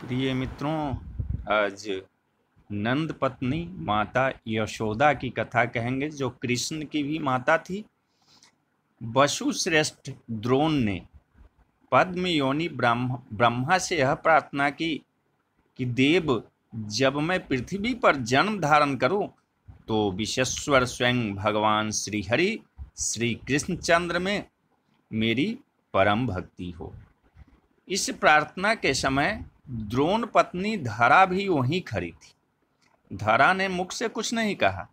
प्रिय मित्रों, आज नंद पत्नी माता यशोदा की कथा कहेंगे, जो कृष्ण की भी माता थी। वसु श्रेष्ठ द्रोण ने पद्म योनि ब्रह्म, ब्रह्मा से यह प्रार्थना की कि देव, जब मैं पृथ्वी पर जन्म धारण करूँ तो विश्वेश्वर स्वयं भगवान श्री हरि श्री कृष्णचंद्र में मेरी परम भक्ति हो। इस प्रार्थना के समय द्रोण पत्नी धरा भी वहीं खड़ी थी। धरा ने मुख से कुछ नहीं कहा,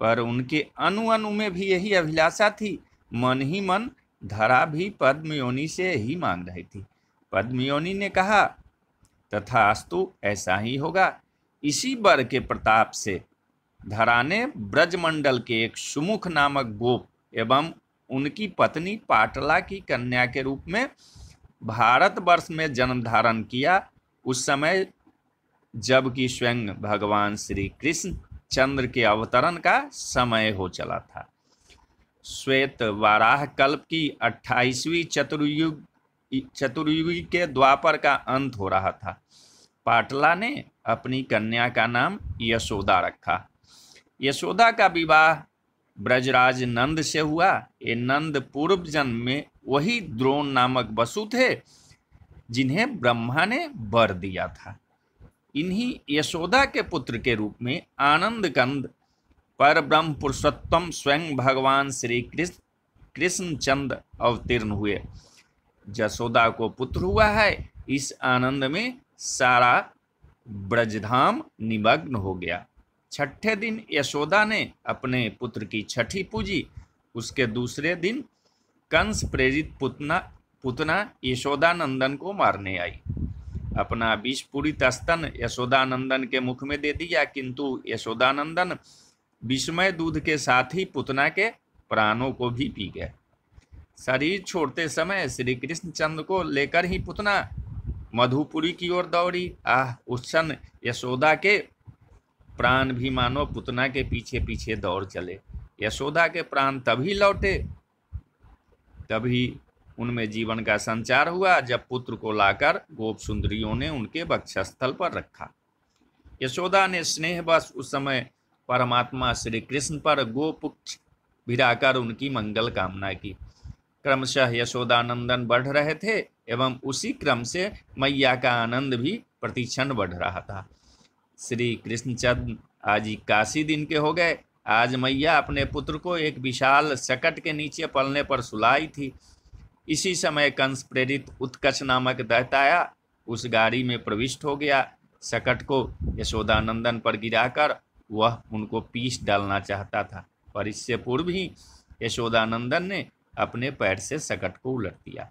पर उनके अनु अनु में भी यही अभिलाषा थी। मन ही मन धरा भी पद्मयोनी से ही मांग रही थी। पद्मयोनी ने कहा तथा अस्तु ऐसा ही होगा। इसी बर के प्रताप से धरा ने ब्रजमंडल के एक सुमुख नामक गोप एवं उनकी पत्नी पाटला की कन्या के रूप में भारतवर्ष में जन्म धारण किया उस समय जबकि स्वयं भगवान श्री कृष्ण चंद्र के अवतरण का समय हो चला था। श्वेत वाराह कल्प की अट्ठाईसवीं चतुर्युग, चतुर्युगी के द्वापर का अंत हो रहा था। पाटला ने अपनी कन्या का नाम यशोदा रखा। यशोदा का विवाह ब्रजराज नंद से हुआ। ये नंद पूर्व जन्म में वही द्रोण नामक वसु थे जिन्हें ब्रह्मा ने वर दिया था। इन्हीं यशोदा के पुत्र के रूप में आनंद कंद पर ब्रह्म पुरुषोत्तम स्वयं भगवान श्री कृष्ण, कृष्णचंद अवतीर्ण हुए। जसोदा को पुत्र हुआ है। इस आनंद में सारा ब्रजधाम निमग्न हो गया। छठे दिन यशोदा ने अपने पुत्र की छठी पूजी। उसके दूसरे दिन कंस प्रेरित पुतना पुतना यशोदानंदन को मारने आई। अपना विष पूरी स्तन यशोदानंदन के मुख में दे दिया, किंतु यशोदानंदन विस्मय दूध के साथ ही पुतना के प्राणों को भी पी गए। शरीर छोड़ते समय श्री कृष्णचंद्र को लेकर ही पुतना मधुपुरी की ओर दौड़ी। आह, उस क्षण यशोदा के प्राण भी मानो पुतना के पीछे पीछे दौड़ चले। यशोदा के प्राण तभी लौटे, तभी उनमें जीवन का संचार हुआ, जब पुत्र को लाकर गोप सुंदरियों ने उनके वक्षस्थल पर रखा। यशोदा ने स्नेहवश उस समय परमात्मा श्री कृष्ण पर गोप भिराकर उनकी मंगल कामना की। क्रमशः यशोदानंदन बढ़ रहे थे एवं उसी क्रम से मैया का आनंद भी प्रतिक्षण बढ़ रहा था। श्री कृष्णचंद आज इक्यासी दिन के हो गए। आज मैया अपने पुत्र को एक विशाल शकट के नीचे पलने पर सुलाई थी। इसी समय कंस प्रेरित उत्कच नामक दैताया उस गाड़ी में प्रविष्ट हो गया। सकट को यशोदानंदन पर गिराकर वह उनको पीस डालना चाहता था, पर इससे पूर्व ही यशोदानंदन ने अपने पैर से सकट को उलट दिया।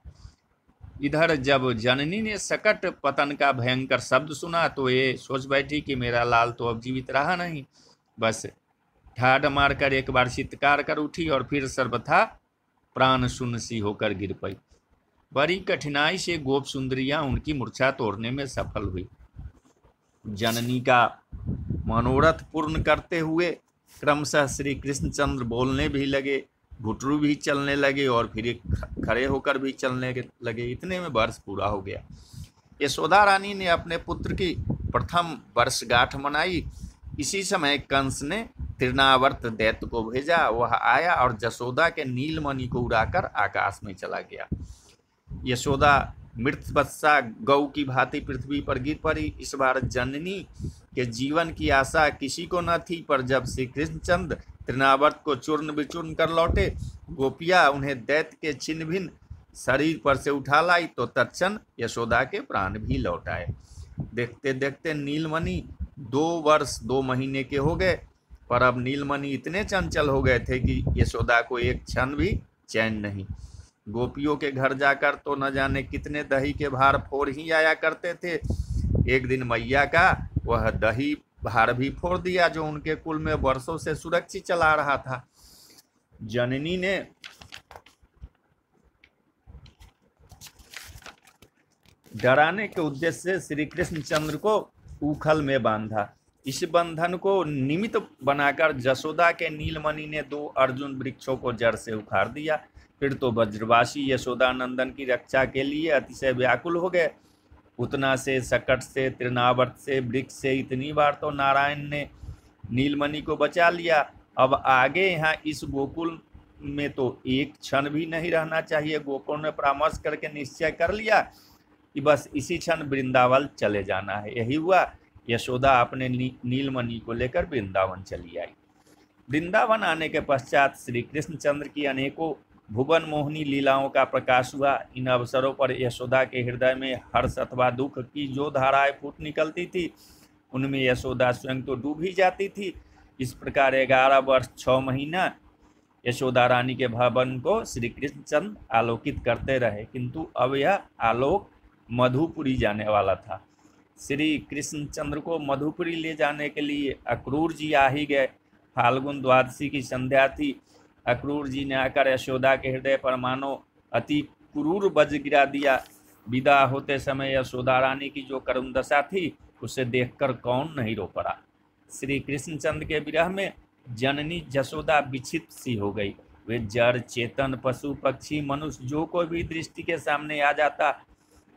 इधर जब जननी ने सकट पतन का भयंकर शब्द सुना तो ये सोच बैठी कि मेरा लाल तो अब जीवित रहा नहीं। बस ठाड मारकर एक बार चित्कार कर उठी और फिर सर्वथा प्राण शून्य सी होकर गिर पई। बड़ी कठिनाई से गोप सुंदरियाँ उनकी मूर्छा तोड़ने में सफल हुई। जननी का मनोरथ पूर्ण करते हुए क्रमशः श्री कृष्णचंद्र बोलने भी लगे, घुटरू भी चलने लगे और फिर खड़े होकर भी चलने लगे। इतने में वर्ष पूरा हो गया। यशोदा रानी ने अपने पुत्र की प्रथम वर्षगांठ मनाई। इसी समय कंस ने तृणावर्त दैत्य को भेजा, वह आया और जसोदा के नीलमणि को उड़ाकर आकाश में चला गया। यशोदा मृत बत्सा गौ की भांति पृथ्वी पर गिर पड़ी। इस बार जननी के जीवन की आशा किसी को न थी, पर जब श्री कृष्णचंद तृणावर्त को चूर्ण विचूर्ण कर लौटे, गोपिया उन्हें दैत्य के छिन्न भिन्न शरीर पर से उठा लाई तो तत्न यशोदा के प्राण भी लौट आए। देखते देखते नीलमणि दो वर्ष, दो महीने के हो गए। पर अब नीलमणि इतने चंचल हो गए थे कि यशोदा को एक क्षण भी चैन नहीं। गोपियों के घर जाकर तो न जाने कितने दही के भार फोड़ ही आया करते थे। एक दिन मैया का वह दही भार भी फोड़ दिया जो उनके कुल में वर्षों से सुरक्षित चला रहा था। जननी ने डराने के उद्देश्य से श्री कृष्णचंद्र को उखल में बांधा। इस बंधन को निमित्त बनाकर जसोदा के नीलमणि ने दो अर्जुन वृक्षों को जड़ से उखाड़ दिया। फिर तो वज्रवासी यशोदा नंदन की रक्षा के लिए अतिशय व्याकुल हो गए। उतना से सकट से तृणावर्त से, वृक्ष से इतनी बार तो नारायण ने नीलमणि को बचा लिया। अब आगे यहाँ इस गोकुल में तो एक क्षण भी नहीं रहना चाहिए। गोकुल ने परामर्श करके निश्चय कर लिया कि बस इसी क्षण वृंदावन चले जाना है। यही हुआ। यशोदा अपने नी, नीलमणि को लेकर वृंदावन चली आई। वृंदावन आने के पश्चात श्री कृष्णचंद्र की अनेकों भुवन मोहनी लीलाओं का प्रकाश हुआ। इन अवसरों पर यशोदा के हृदय में हर्ष अथवा दुख की जो धाराएँ फूट निकलती थी उनमें यशोदा स्वयं तो डूब ही जाती थी। इस प्रकार ग्यारह वर्ष छः महीना यशोदा रानी के भवन को श्री कृष्णचंद आलोकित करते रहे। किंतु अब यह आलोक मधुपुरी जाने वाला था। श्री कृष्णचंद्र को मधुपुरी ले जाने के लिए अक्रूर जी आ ही गए। फाल्गुन द्वादशी की संध्या थी। अक्रूर जी ने आकर यशोदा के हृदय पर मानो अति क्रूर बज गिरा दिया। विदा होते समय यशोदा रानी की जो करुण दशा थी, उसे देखकर कौन नहीं रो पड़ा। श्री कृष्णचंद्र के विरह में जननी जशोदा विचित सी हो गई। वे जड़, चेतन, पशु, पक्षी, मनुष्य, जो कोई भी दृष्टि के सामने आ जाता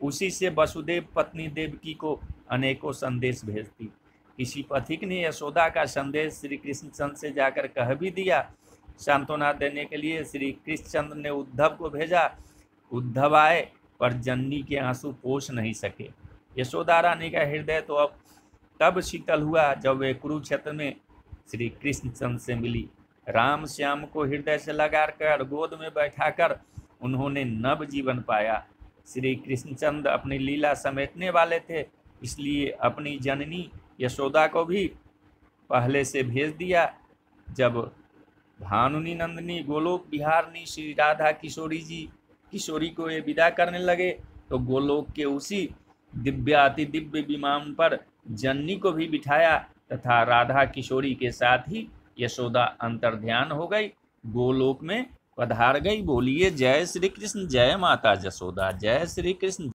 उसी से वसुदेव पत्नी देवकी को अनेकों संदेश भेजती। किसी पथिक ने यशोदा का संदेश श्री कृष्णचंद्र से जाकर कह भी दिया। सांत्वना देने के लिए श्री कृष्णचंद्र ने उद्धव को भेजा। उद्धव आए, पर जननी के आँसू पोष नहीं सके। यशोदा रानी का हृदय तो अब तब शीतल हुआ, जब वे कुरुक्षेत्र में श्री कृष्णचंद्र से मिली। राम श्याम को हृदय से लगा कर गोद में बैठाकर उन्होंने नव जीवन पाया। श्री कृष्णचंद्र अपनी लीला समेटने वाले थे, इसलिए अपनी जननी यशोदा को भी पहले से भेज दिया। जब भानुनी नंदनी, गोलोक बिहारनी, श्री राधा किशोरी जी, किशोरी को ये विदा करने लगे तो गोलोक के उसी दिव्य, अति दिव्य विमान पर जननी को भी बिठाया तथा राधा किशोरी के साथ ही यशोदा अंतर्ध्यान हो गई। गोलोक में पधार गई बोलिए जय श्री कृष्ण जय माता जसोदा जय श्री कृष्ण।